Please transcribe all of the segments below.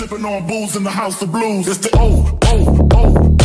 Sipping on booze in the house of blues. It's the O, O, O.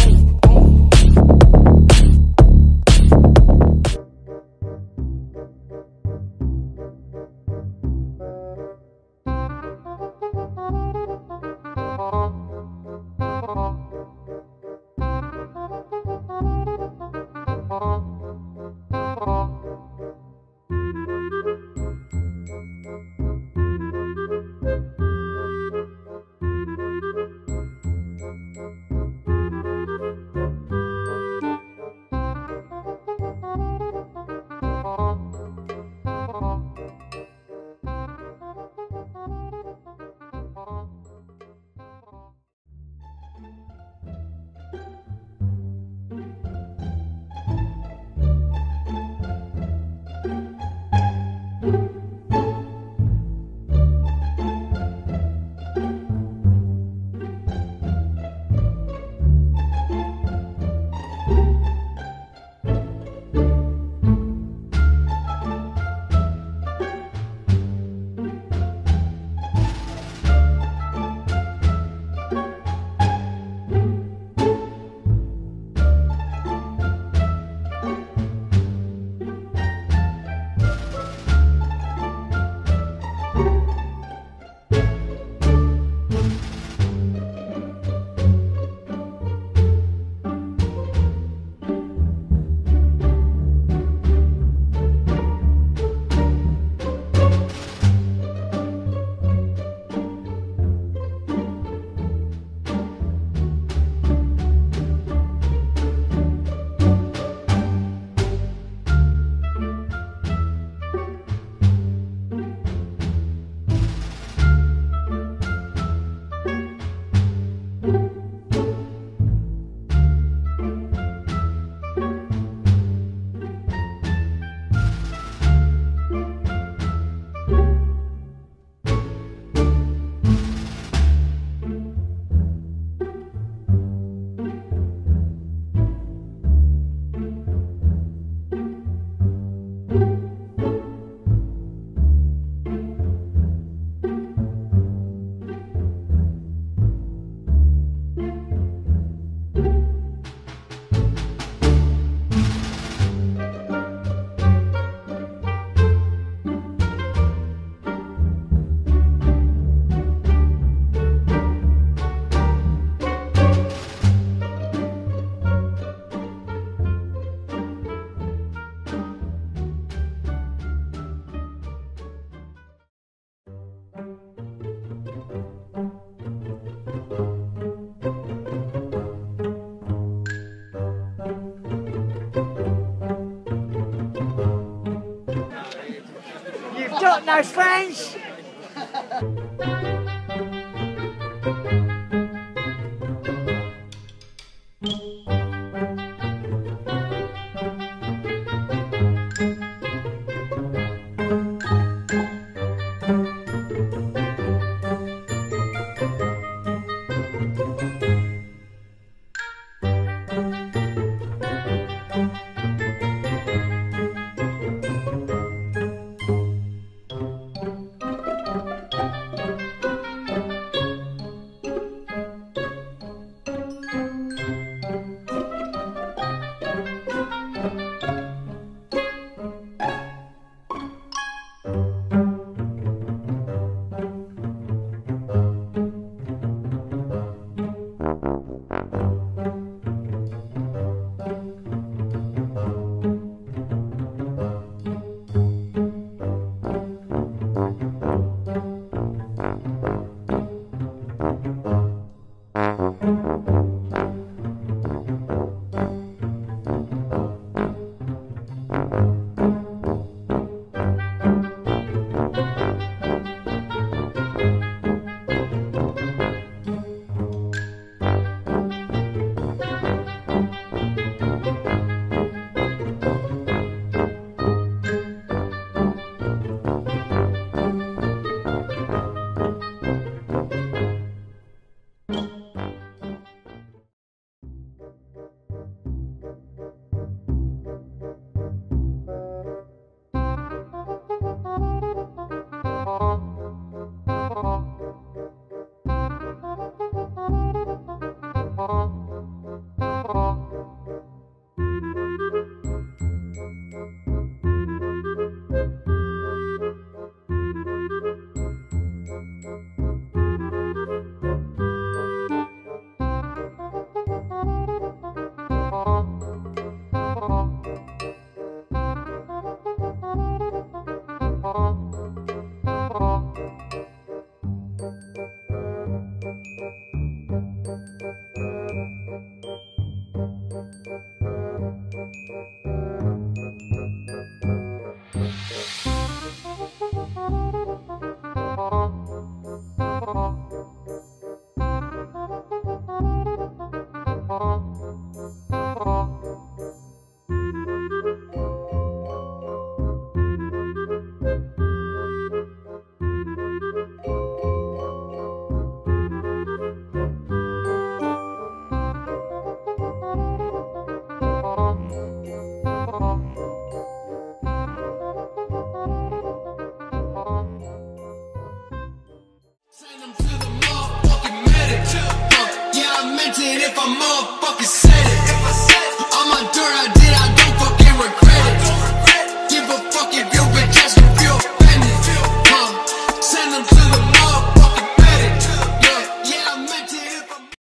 up no friends.